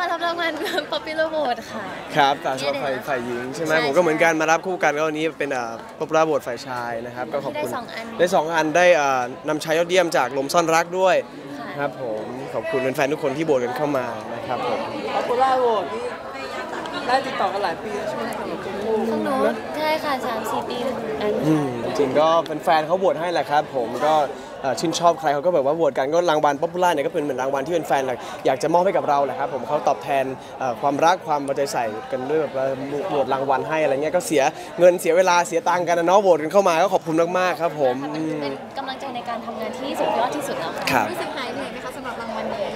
มารับรางวัล Popular Vote ค่ะ ครับแต่สำหรับฝ่ายฝ่ายหญิงใช่ไหมใช่ผมก็เหมือนกันมารับคู่กันก็วันนี้เป็น popular vote ฝ่ายชายนะครับก็ขอบคุณได้สองอัน ได้สองอันได้อ่านำชายยอดเยี่ยมจากลมซ่อนรักด้วยค่ะครับผมขอบคุณแฟนๆทุกคนที่โหวตกันเข้ามานะครับผม popular vote นี่ได้ติดต่อกันหลายปีแล้วใช่ไหมสำหรับชมพู่ของหนูใช่ค่ะ3 4ปีเหมือนกันอืมจริงๆก็แฟนๆเขาโหวตให้แหละครับ ผมก็เอ่อ ชื่นชอบใครเขาก็แบบว่าโหวตกันก็รางวัล popular เนี่ยก็เป็นเหมือนรางวัลที่เป็นแฟนๆอยากจะมอบให้กับเราแหละครับผมเขาตอบแทนเอ่อความรักความเอาใจใส่กันด้วยแบบว่าโหวตรางวัลให้อะไรเงี้ยก็เสียเงินเสียเวลาเสียตังค์กันนะเนาะโหวตกันเข้ามาก็ขอบคุณมากๆครับผมอืมเป็นกำลังใจในการทำงานที่สุดยอดที่สุดแล้วค่ะครับรู้สึกหายเหนื่อยไหมคะสำหรับรางวัลนี้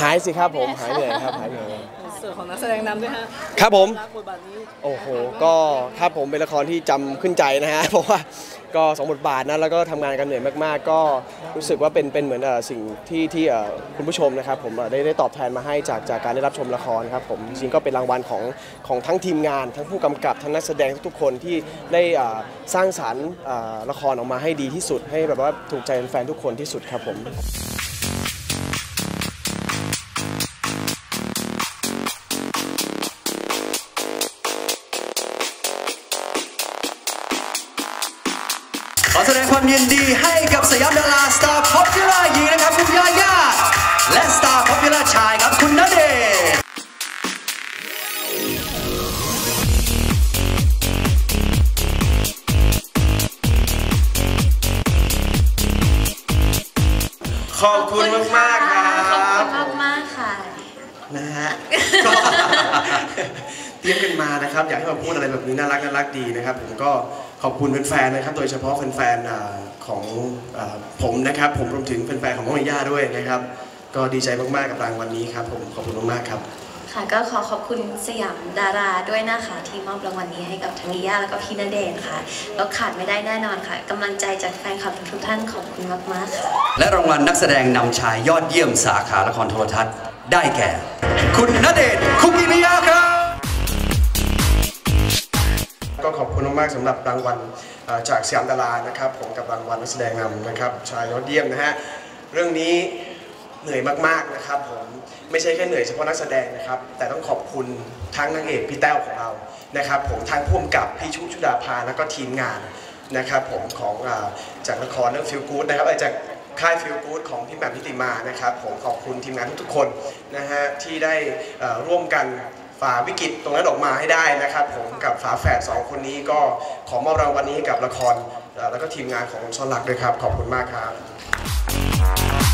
หายสิครับผมหายเหนื่อยครับหายเหนื่อยส่วนของนักแสดงนำด้วยฮะครับผมรับบทบาทนี้โอ้โหก็ครับผมเป็นละครที่จำขึ้นใจนะฮะเพราะว่า ก็สองบทบาทนะแล้วก็ทำงานกันเหนื่อยมากๆ ก็รู้สึกว่าเป็นเป็นเหมือนเอ่อสิ่งที่ที่เอ่อคุณผู้ชมนะครับผมเอ่อได้ได้ตอบแทนมาให้จากจากการได้รับชมละครครับผมจริงๆก็เป็นรางวัลของของทั้งทีมงาน ทั้งผู้กำกับทั้งนักแสดงทุกๆคนที่ได้เอ่อสร้างสรรค์เอ่อละครออกมาให้ดีที่สุด ให้แบบว่าถูกใจแฟนๆทุกคนที่สุดครับผม แสดงความยินดีให้กับสยามดารา Star Popular หญิงนะครับคุณญาญ่าและ Star Popular ชายครับคุณณเดชน์ขอบคุณมากๆครับขอบคุณมากๆค่ะ นะฮะก็เตรียมกันมานะครับ อยากให้มาพูดอะไรแบบนี้น่ารักน่ารักดีนะครับ ผมก็ ขอบคุณแฟนๆนะครับ โดยเฉพาะแฟนๆอ่าของอ่าผมนะครับ ผมรวมถึงแฟนๆของน้องย่าด้วยนะครับ ก็ดีใจมากๆกับรางวัลนี้ครับผมขอบคุณมากๆครับ ค่ะก็ขอขอบคุณสยามดาราด้วยนะคะที่มอบรางวัลนี้ให้กับทั้งนิย่าแล้วก็พี่ณเดชน์ค่ะแล้วขาดไม่ได้แน่นอนค่ะกำลังใจจากแฟนคลับทุกๆท่านขอบคุณมากๆค่ะและรางวัลนักแสดงนำชายยอดเยี่ยมสาขาละครโทรทัศน์ ได้แก่ คุณณเดชน์คุกิมิยะครับ ก็ขอบคุณมากๆสำหรับรางวัลจากสยามดารานะครับผมกับรางวัลนักแสดงนำนะครับชายยอดเยี่ยมนะฮะเรื่องนี้เหนื่อยมากๆนะครับผมไม่ใช่แค่เหนื่อยเฉพาะนักแสดงนะครับ แต่ต้องขอบคุณทั้งนางเอกพี่แต้วของเรานะครับ ผมทั้งพ่วงกับพี่ชุชุดาภาแล้วก็ทีมงานนะครับผมของอาจากละครเรื่องฟิลกู๊ดนะครับเอ่อจากค่ายฟิลกู๊ดของพี่แหม่มนิติมานะครับ ผมขอบคุณทีมงานทุกๆคนนะฮะที่ได้ร่วมกัน ฝ่าวิกฤตตรงนั้นออกมาให้ได้นะครับผมกับฝาแฝดสองคนนี้ก็ขอมอบรางวัลนี้กับละครแล้วก็ทีมงานของซอนหลักด้วยครับ ขอบคุณมากครับ